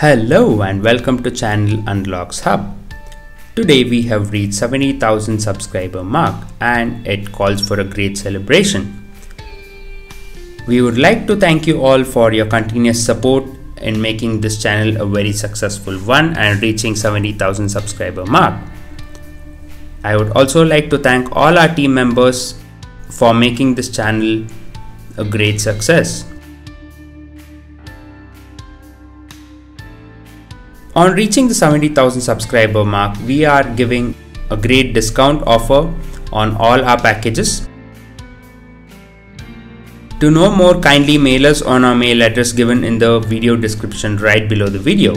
Hello and welcome to channel Unlocks Hub. Today we have reached 70,000 subscriber mark and it calls for a great celebration. We would like to thank you all for your continuous support in making this channel a very successful one and reaching 70,000 subscriber mark. I would also like to thank all our team members for making this channel a great success. On reaching the 70,000 subscriber mark, we are giving a great discount offer on all our packages. To know more, kindly mail us on our mail address given in the video description right below the video.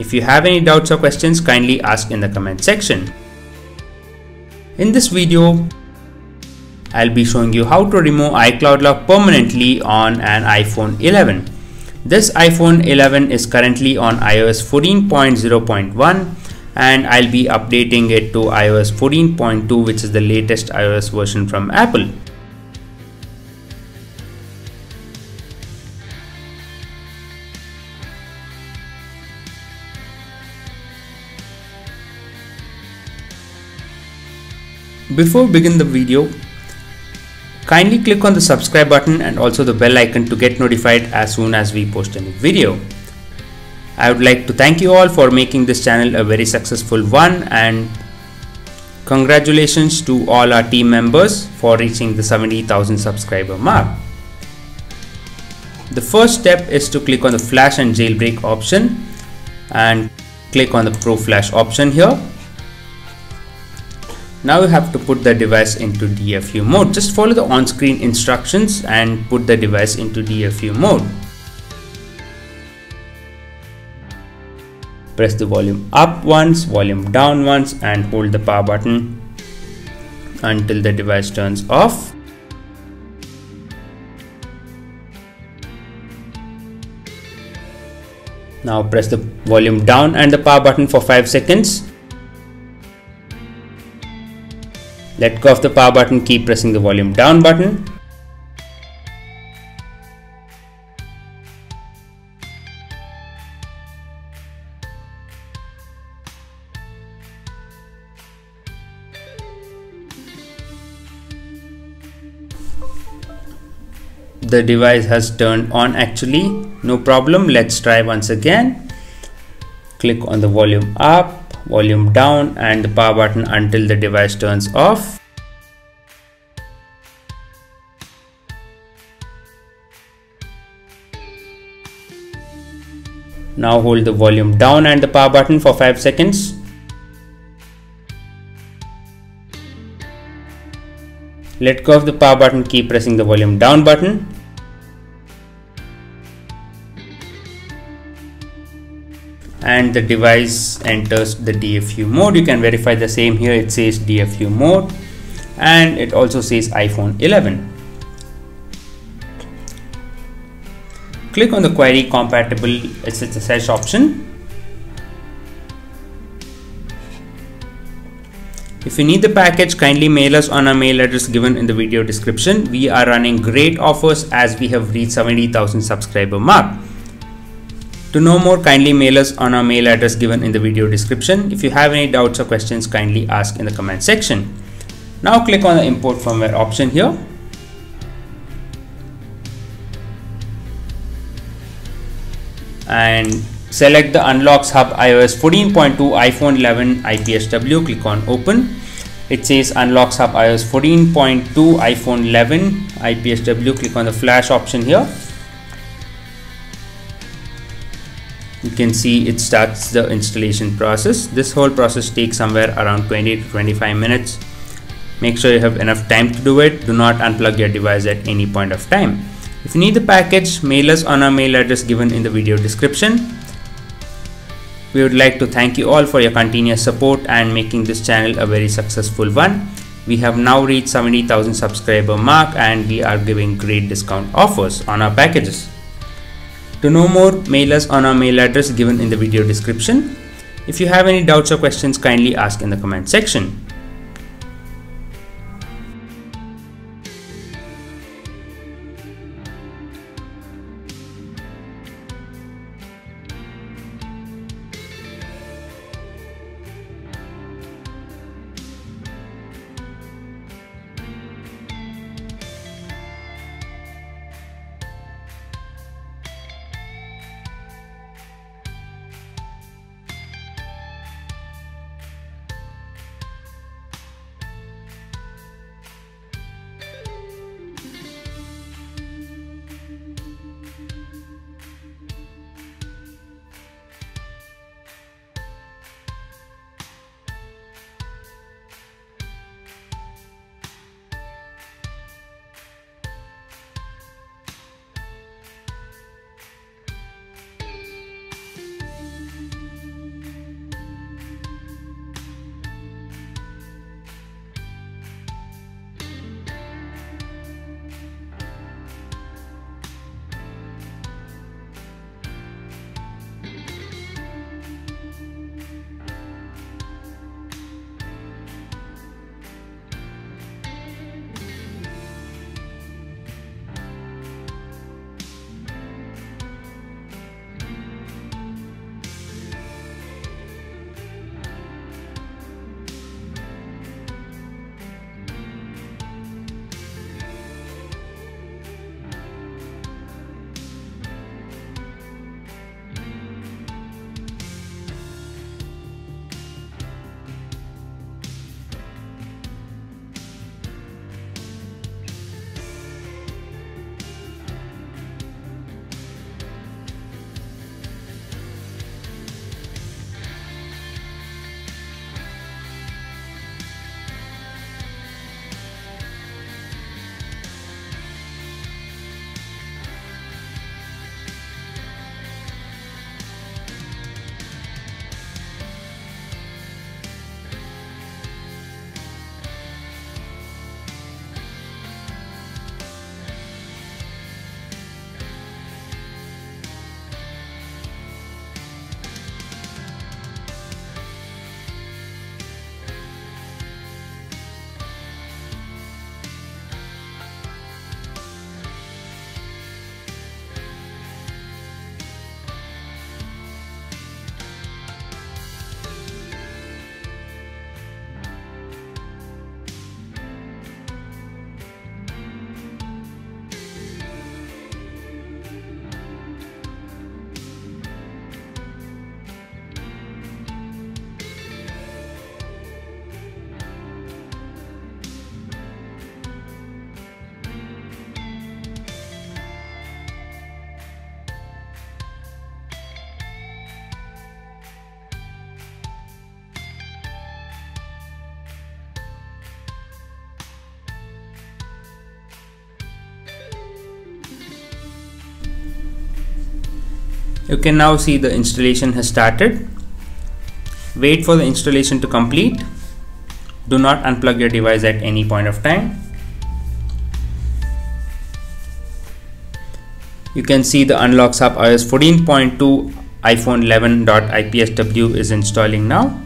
If you have any doubts or questions, kindly ask in the comment section. In this video, I'll be showing you how to remove iCloud lock permanently on an iPhone 11. This iPhone 11 is currently on iOS 14.0.1 and I'll be updating it to iOS 14.2 which is the latest iOS version from Apple. Before we begin the video, kindly click on the subscribe button and also the bell icon to get notified as soon as we post a new video. I would like to thank you all for making this channel a very successful one and congratulations to all our team members for reaching the 70,000 subscriber mark. The first step is to click on the flash and jailbreak option and click on the pro flash option here now you have to put the device into DFU mode. Just follow the on-screen instructions and put the device into DFU mode. Press the volume up once, volume down once and hold the power button until the device turns off. Now press the volume down and the power button for 5 seconds Let go of the power button, keep pressing the volume down button. The device has turned on actually, no problem. Let's try once again. Click on the volume up volume down and the power button until the device turns off. Now hold the volume down and the power button for 5 seconds. Let go of the power button, keep pressing the volume down button. And the device enters the DFU mode. You can verify the same here. It says DFU mode and it also says iPhone 11. Click on the query compatible SSH option. If you need the package, kindly mail us on our mail address given in the video description. We are running great offers as we have reached 70,000 subscriber mark. To know more, kindly mail us on our mail address given in the video description. If you have any doubts or questions, kindly ask in the comment section. Now click on the import firmware option here. And select the Unlocks Hub iOS 14.2 iPhone 11 IPSW. Click on open. It says Unlocks Hub iOS 14.2 iPhone 11 IPSW. Click on the flash option here you can see it starts the installation process. This whole process takes somewhere around 20 to 25 minutes. Make sure you have enough time to do it. Do not unplug your device at any point of time. If you need the package mail us on our mail address given in the video description. We would like to thank you all for your continuous support and making this channel a very successful one. We have now reached 70,000 subscriber mark and we are giving great discount offers on our packages to know more, mail us on our mail address given in the video description. If you have any doubts or questions, kindly ask in the comment section. You can now see the installation has started. Wait for the installation to complete. Do not unplug your device at any point of time. You can see the unlocks app iOS 14.2 iPhone 11.ipsw is installing now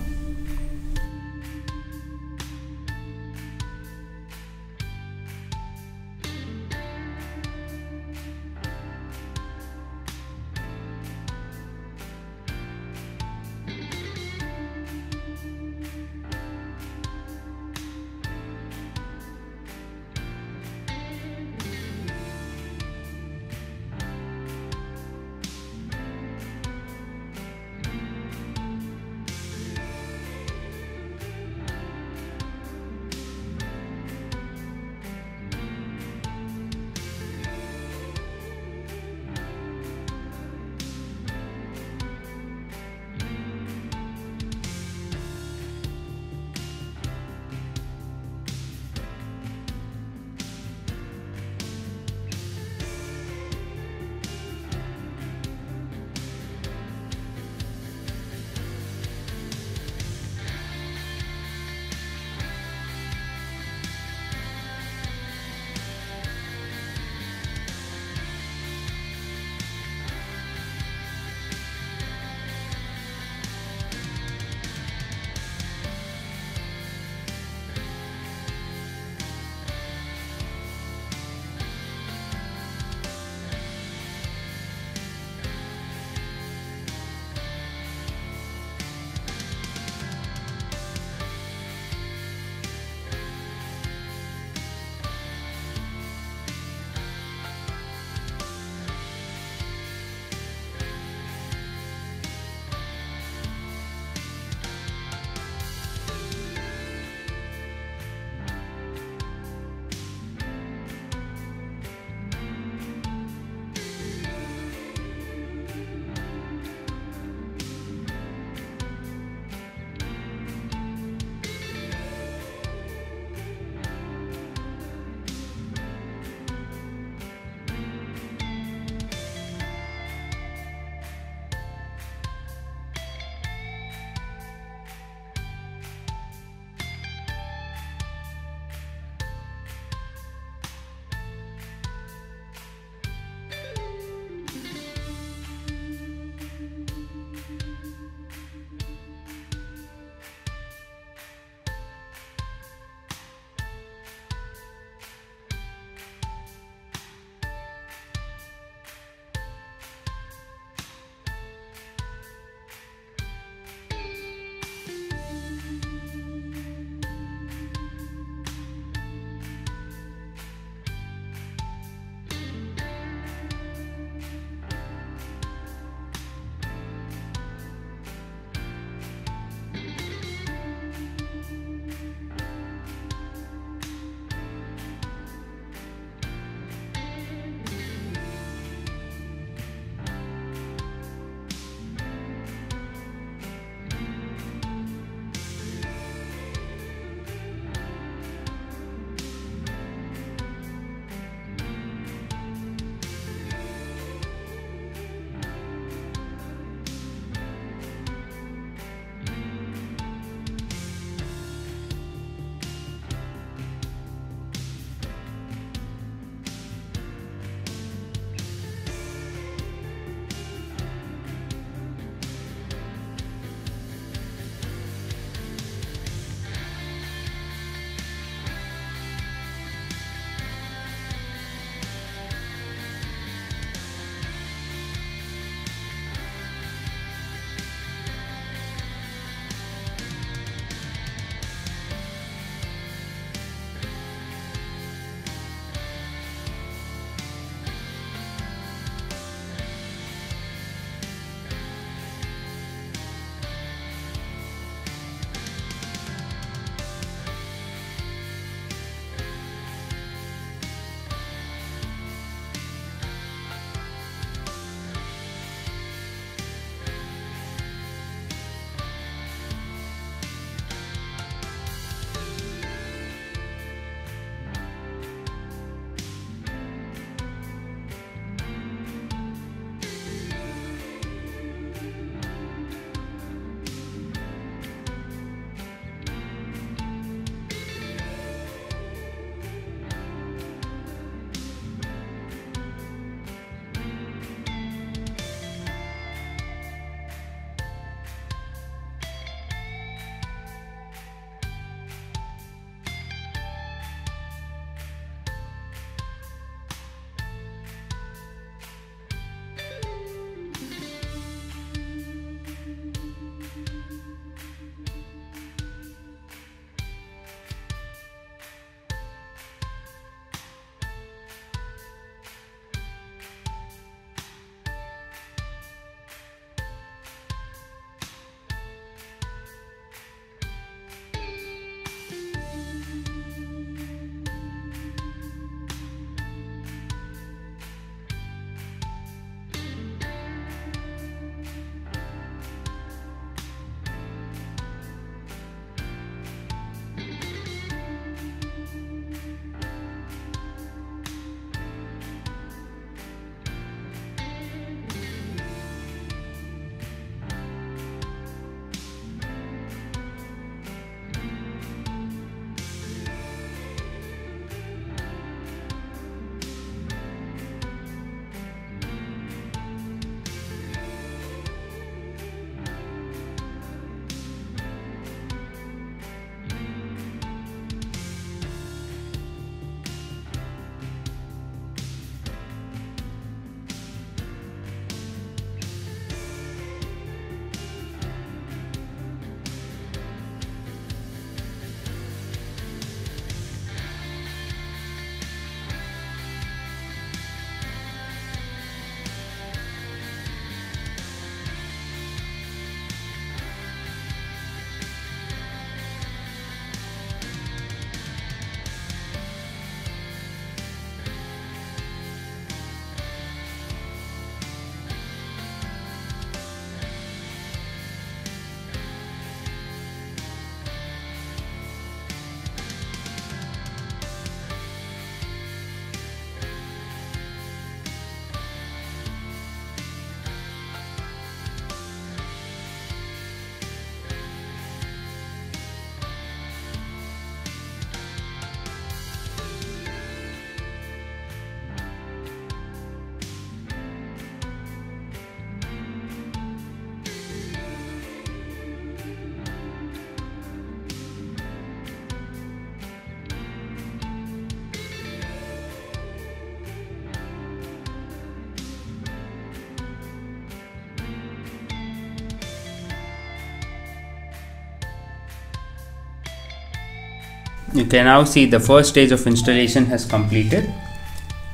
you can now see the first stage of installation has completed.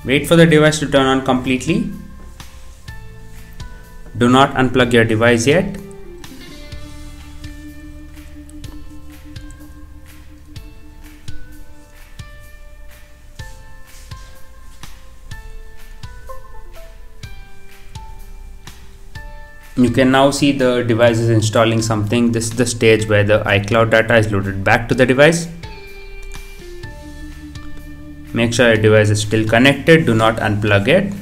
Wait for the device to turn on completely. Do not unplug your device yet. You can now see the device is installing something. This is the stage where the iCloud data is loaded back to the device make sure your device is still connected. Do not unplug it.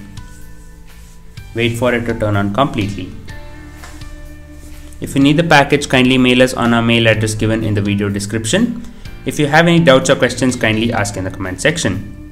Wait for it to turn on completely. If you need the package kindly mail us on our mail address given in the video description. If you have any doubts or questions kindly ask in the comment section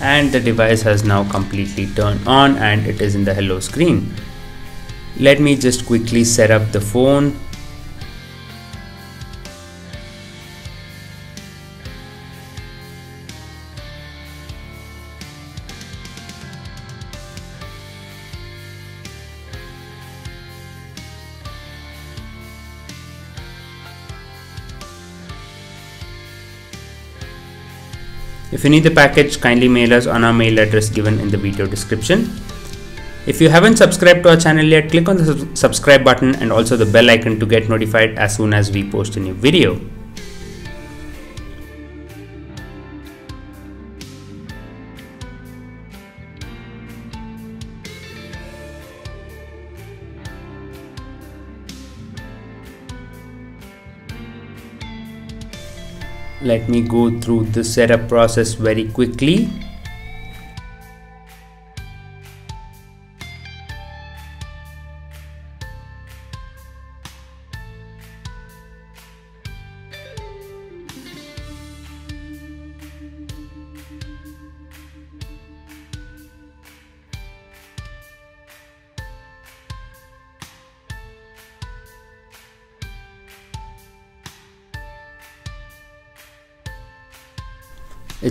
and the device has now completely turned on and it is in the hello screen. Let me just quickly set up the phone If you need the package, kindly mail us on our mail address given in the video description. If you haven't subscribed to our channel yet, click on the subscribe button and also the bell icon to get notified as soon as we post a new video. Let me go through the setup process very quickly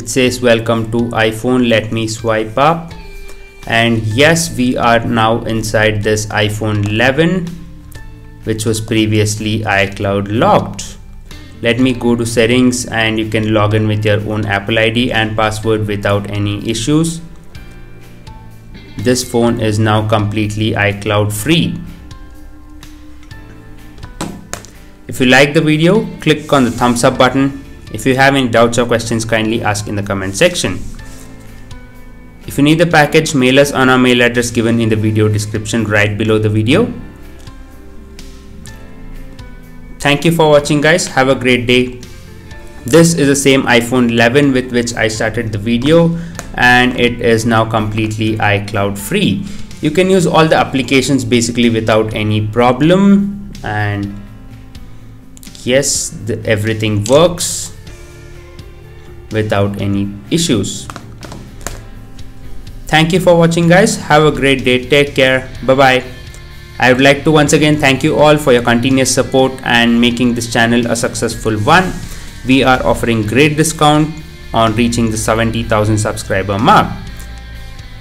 it says welcome to iphone. Let me swipe up. And yes we are now inside this iphone 11 which was previously icloud locked. Let me go to settings and you can log in with your own apple id and password without any issues. This phone is now completely icloud free. If you like the video click on the thumbs up button if you have any doubts or questions, kindly ask in the comment section. If you need the package, mail us on our mail address given in the video description right below the video. Thank you for watching guys. Have a great day. This is the same iPhone 11 with which I started the video and it is now completely iCloud free. You can use all the applications basically without any problem and yes, the, everything works without any issues. Thank you for watching guys. Have a great day. Take care. Bye bye. I would like to once again thank you all for your continuous support and making this channel a successful one. We are offering great discount on reaching the 70,000 subscriber mark.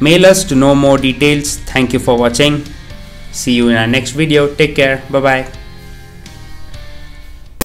Mail us to know more details. Thank you for watching. See you in our next video. Take care. Bye bye.